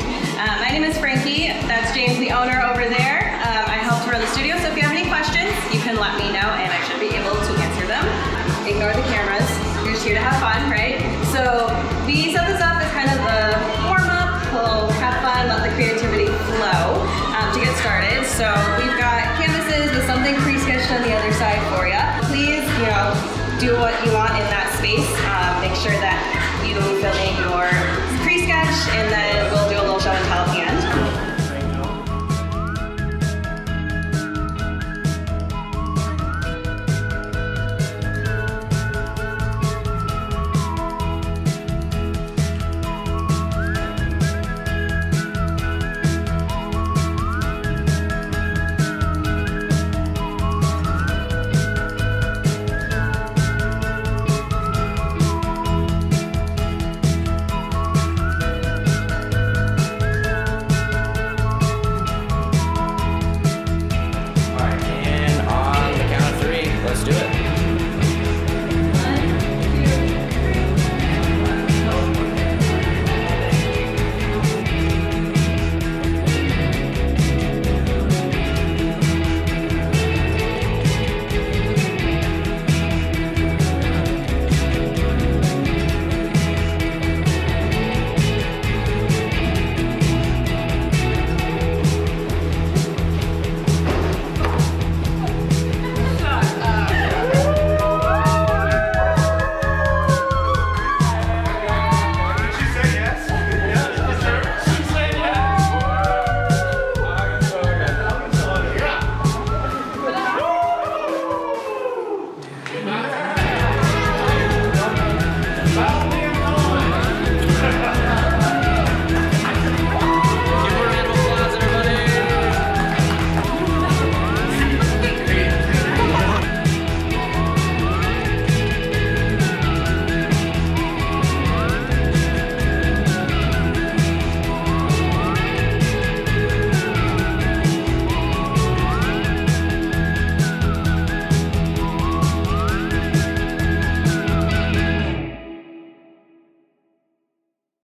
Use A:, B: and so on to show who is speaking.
A: Uh, my name is Frankie. That's James, the owner over there. Um, I help run the studio, so if you have any questions, you can let me know and I should be able to answer them. Ignore the cameras. You're just here to have fun, right? So we set this up as kind of a warm-up. We'll have fun, let the creativity flow um, to get started. So we've got canvases with something pre-sketched on the other side for you. Please, you know, do what you want in that space. Um, make sure that you fill in your pre-sketch and then